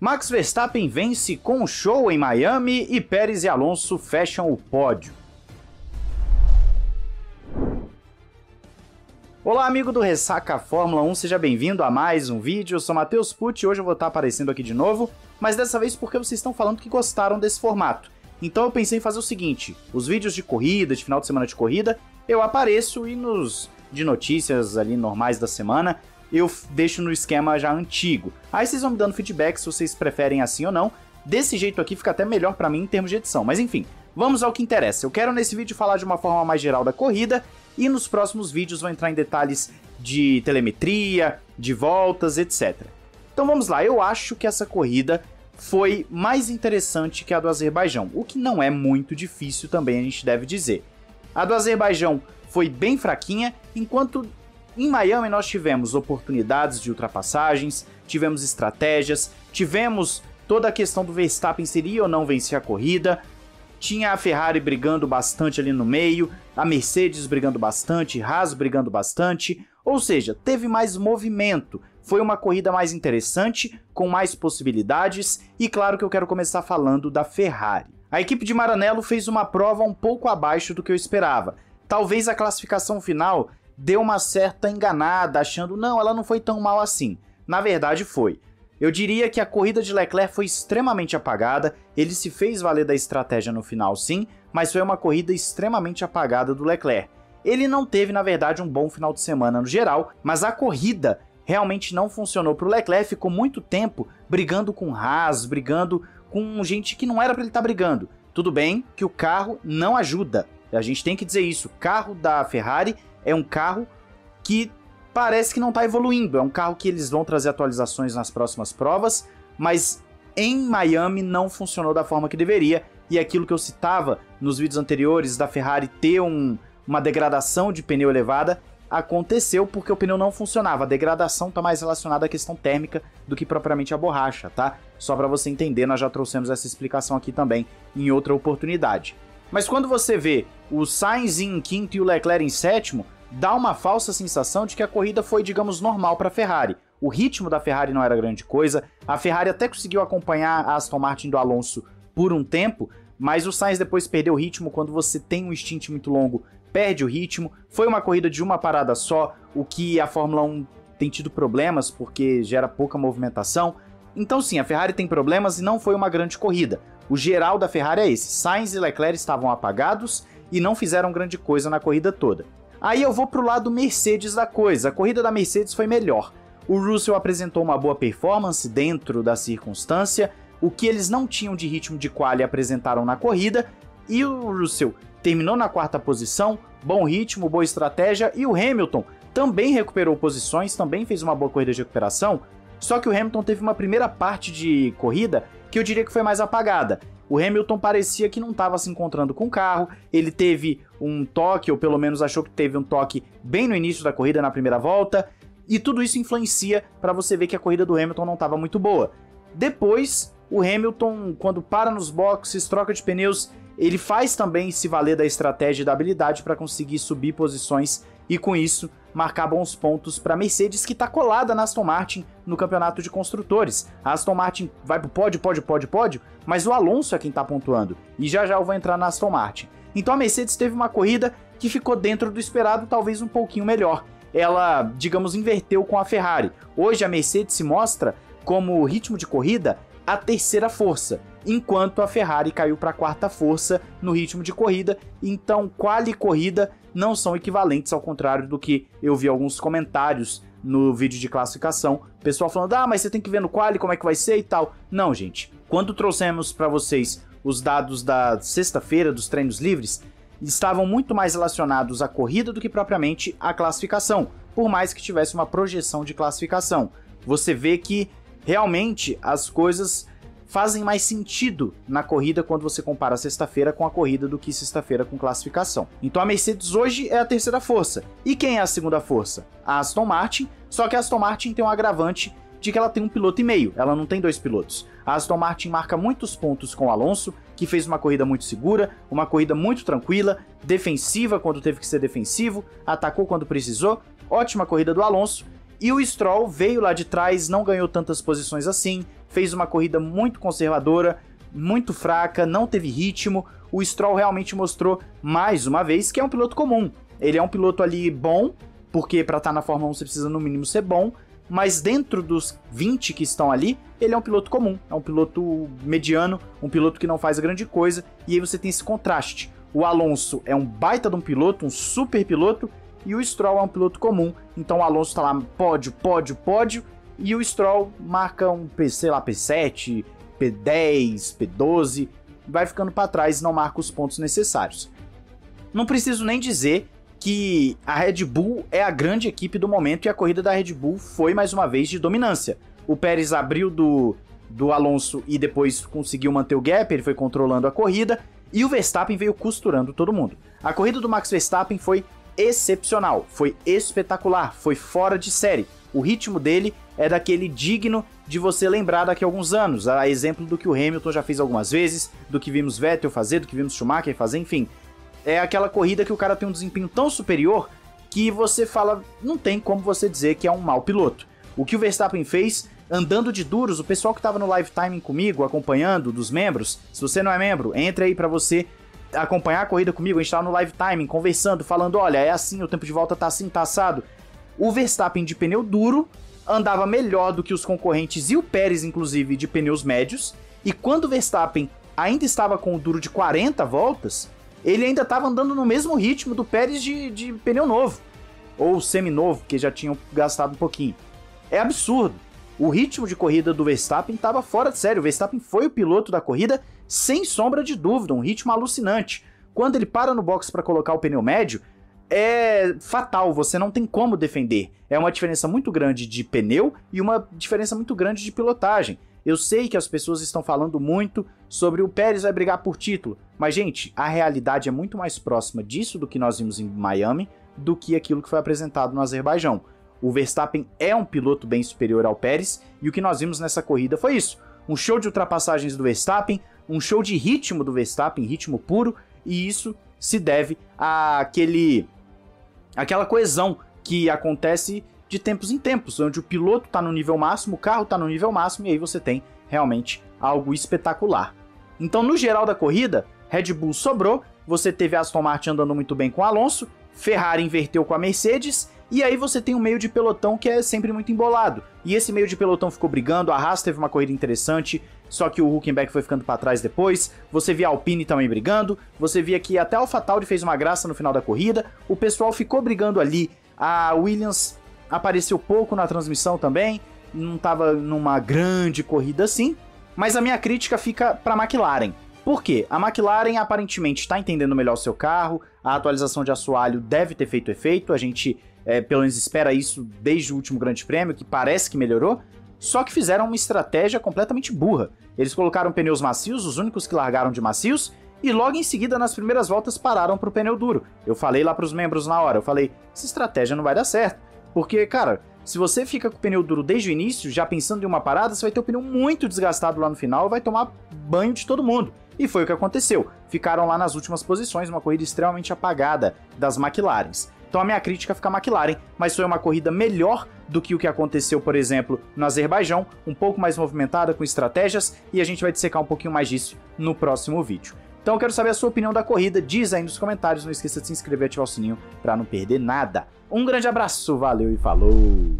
Max Verstappen vence com um show em Miami e Pérez e Alonso fecham o pódio. Olá, amigo do Ressaca Fórmula 1, seja bem-vindo a mais um vídeo. Eu sou Matheus Pucci e hoje eu vou estar aparecendo aqui de novo, mas dessa vez porque vocês estão falando que gostaram desse formato. Então eu pensei em fazer o seguinte: os vídeos de corrida, de final de semana de corrida, eu apareço e nos de notícias ali normais da semana, eu deixo no esquema já antigo. Aí vocês vão me dando feedback se vocês preferem assim ou não. Desse jeito aqui fica até melhor para mim em termos de edição. Mas enfim, vamos ao que interessa. Eu quero nesse vídeo falar de uma forma mais geral da corrida e nos próximos vídeos vou entrar em detalhes de telemetria, de voltas, etc. Então vamos lá, eu acho que essa corrida foi mais interessante que a do Azerbaijão, o que não é muito difícil também a gente deve dizer. A do Azerbaijão foi bem fraquinha, enquanto em Miami nós tivemos oportunidades de ultrapassagens, tivemos estratégias, tivemos toda a questão do Verstappen seria ou não vencer a corrida, tinha a Ferrari brigando bastante ali no meio, a Mercedes brigando bastante, Haas brigando bastante, ou seja, teve mais movimento. Foi uma corrida mais interessante, com mais possibilidades, e claro que eu quero começar falando da Ferrari. A equipe de Maranello fez uma prova um pouco abaixo do que eu esperava. Talvez a classificação final deu uma certa enganada, achando não, ela não foi tão mal assim. Na verdade, foi. Eu diria que a corrida de Leclerc foi extremamente apagada, ele se fez valer da estratégia no final, sim, mas foi uma corrida extremamente apagada do Leclerc. Ele não teve, na verdade, um bom final de semana no geral, mas a corrida realmente não funcionou para o Leclerc, ficou muito tempo brigando com Haas, brigando com gente que não era para ele estar tá brigando. Tudo bem que o carro não ajuda. A gente tem que dizer isso. Carro da Ferrari é um carro que parece que não está evoluindo. É um carro que eles vão trazer atualizações nas próximas provas, mas em Miami não funcionou da forma que deveria. E aquilo que eu citava nos vídeos anteriores da Ferrari ter um, uma degradação de pneu elevada aconteceu porque o pneu não funcionava. A degradação está mais relacionada à questão térmica do que propriamente à borracha, tá? Só para você entender, nós já trouxemos essa explicação aqui também em outra oportunidade. Mas quando você vê o Sainz em quinto e o Leclerc em sétimo, dá uma falsa sensação de que a corrida foi, digamos, normal para a Ferrari. O ritmo da Ferrari não era grande coisa, a Ferrari até conseguiu acompanhar a Aston Martin do Alonso por um tempo, mas o Sainz depois perdeu o ritmo quando você tem um stint muito longo, perde o ritmo. Foi uma corrida de uma parada só, o que a Fórmula 1 tem tido problemas porque gera pouca movimentação. Então sim, a Ferrari tem problemas e não foi uma grande corrida. O geral da Ferrari é esse: Sainz e Leclerc estavam apagados e não fizeram grande coisa na corrida toda. Aí eu vou pro lado Mercedes da coisa. A corrida da Mercedes foi melhor. O Russell apresentou uma boa performance dentro da circunstância, o que eles não tinham de ritmo de quali apresentaram na corrida, e o Russell terminou na quarta posição, bom ritmo, boa estratégia, e o Hamilton também recuperou posições, também fez uma boa corrida de recuperação, só que o Hamilton teve uma primeira parte de corrida que eu diria que foi mais apagada. O Hamilton parecia que não estava se encontrando com o carro, ele teve um toque, ou pelo menos achou que teve um toque bem no início da corrida, na primeira volta, e tudo isso influencia para você ver que a corrida do Hamilton não estava muito boa. Depois, o Hamilton, quando para nos boxes, troca de pneus, ele faz também se valer da estratégia e da habilidade para conseguir subir posições e com isso marcar bons pontos para a Mercedes que está colada na Aston Martin no campeonato de construtores. A Aston Martin vai pro pódio, pódio, pódio, pódio, mas o Alonso é quem está pontuando. E já já eu vou entrar na Aston Martin. Então a Mercedes teve uma corrida que ficou dentro do esperado, talvez um pouquinho melhor. Ela, digamos, inverteu com a Ferrari. Hoje a Mercedes se mostra como ritmo de corrida a terceira força, enquanto a Ferrari caiu para a quarta força no ritmo de corrida. Então, quali corrida não são equivalentes, ao contrário do que eu vi alguns comentários no vídeo de classificação. Pessoal falando, ah, mas você tem que ver no quali como é que vai ser e tal. Não, gente. Quando trouxemos para vocês os dados da sexta-feira dos treinos livres, estavam muito mais relacionados à corrida do que propriamente à classificação, por mais que tivesse uma projeção de classificação. Você vê que realmente as coisas fazem mais sentido na corrida quando você compara sexta-feira com a corrida do que sexta-feira com classificação. Então a Mercedes hoje é a terceira força. E quem é a segunda força? A Aston Martin, só que a Aston Martin tem um agravante de que ela tem um piloto e meio, ela não tem dois pilotos. A Aston Martin marca muitos pontos com o Alonso, que fez uma corrida muito segura, uma corrida muito tranquila, defensiva quando teve que ser defensivo, atacou quando precisou, ótima corrida do Alonso, e o Stroll veio lá de trás, não ganhou tantas posições assim, fez uma corrida muito conservadora, muito fraca, não teve ritmo. O Stroll realmente mostrou mais uma vez que é um piloto comum. Ele é um piloto ali bom, porque para estar tá na Fórmula 1 você precisa no mínimo ser bom, mas dentro dos 20 que estão ali, ele é um piloto comum, é um piloto mediano, um piloto que não faz grande coisa, e aí você tem esse contraste. O Alonso é um baita de um piloto, um super piloto, e o Stroll é um piloto comum. Então o Alonso tá lá pódio, pódio, pódio, e o Stroll marca um, sei lá, P7, P10, P12, vai ficando para trás e não marca os pontos necessários. Não preciso nem dizer que a Red Bull é a grande equipe do momento e a corrida da Red Bull foi mais uma vez de dominância. O Pérez abriu do, do Alonso e depois conseguiu manter o gap, ele foi controlando a corrida e o Verstappen veio costurando todo mundo. A corrida do Max Verstappen foi excepcional, foi espetacular, foi fora de série. O ritmo dele é daquele digno de você lembrar daqui a alguns anos, a exemplo do que o Hamilton já fez algumas vezes, do que vimos Vettel fazer, do que vimos Schumacher fazer, enfim. É aquela corrida que o cara tem um desempenho tão superior que você fala, não tem como você dizer que é um mau piloto. O que o Verstappen fez andando de duros, o pessoal que estava no live timing comigo, acompanhando, dos membros, se você não é membro, entre aí para você acompanhar a corrida comigo, a gente tava no live timing, conversando, falando, olha, é assim, o tempo de volta tá assim, tá assado. O Verstappen de pneu duro andava melhor do que os concorrentes e o Pérez, inclusive, de pneus médios. E quando o Verstappen ainda estava com o duro de 40 voltas, ele ainda estava andando no mesmo ritmo do Pérez de, de pneu novo. Ou semi-novo, que já tinham gastado um pouquinho. É absurdo. O ritmo de corrida do Verstappen estava fora de sério. O Verstappen foi o piloto da corrida sem sombra de dúvida, um ritmo alucinante. Quando ele para no box para colocar o pneu médio, é fatal, você não tem como defender. É uma diferença muito grande de pneu e uma diferença muito grande de pilotagem. Eu sei que as pessoas estão falando muito sobre o Pérez vai brigar por título, mas gente, a realidade é muito mais próxima disso do que nós vimos em Miami do que aquilo que foi apresentado no Azerbaijão. O Verstappen é um piloto bem superior ao Pérez, e o que nós vimos nessa corrida foi isso: um show de ultrapassagens do Verstappen, um show de ritmo do Verstappen, ritmo puro, e isso se deve àquele aquela coesão que acontece de tempos em tempos, onde o piloto está no nível máximo, o carro está no nível máximo e aí você tem realmente algo espetacular. Então, no geral da corrida, Red Bull sobrou, você teve Aston Martin andando muito bem com Alonso, Ferrari inverteu com a Mercedes e aí você tem um meio de pelotão que é sempre muito embolado. E esse meio de pelotão ficou brigando, a Haas teve uma corrida interessante, só que o Huckenberg foi ficando para trás depois. Você via a Alpine também brigando, você via que até o AlphaTauri fez uma graça no final da corrida. O pessoal ficou brigando ali. A Williams apareceu pouco na transmissão também, não estava numa grande corrida assim. Mas a minha crítica fica para a McLaren. Por quê? A McLaren aparentemente está entendendo melhor o seu carro, a atualização de assoalho deve ter feito efeito, a gente é, pelo menos espera isso desde o último Grande Prêmio, que parece que melhorou, só que fizeram uma estratégia completamente burra. Eles colocaram pneus macios, os únicos que largaram de macios, e logo em seguida, nas primeiras voltas, pararam para o pneu duro. Eu falei lá para os membros na hora, eu falei, essa estratégia não vai dar certo. Porque, cara, se você fica com o pneu duro desde o início, já pensando em uma parada, você vai ter o pneu muito desgastado lá no final e vai tomar banho de todo mundo. E foi o que aconteceu. Ficaram lá nas últimas posições, uma corrida extremamente apagada das McLarens. Então a minha crítica fica a McLaren, mas foi uma corrida melhor do que o que aconteceu, por exemplo, no Azerbaijão, um pouco mais movimentada, com estratégias, e a gente vai dissecar um pouquinho mais disso no próximo vídeo. Então eu quero saber a sua opinião da corrida, diz aí nos comentários, não esqueça de se inscrever e ativar o sininho para não perder nada. Um grande abraço, valeu e falou!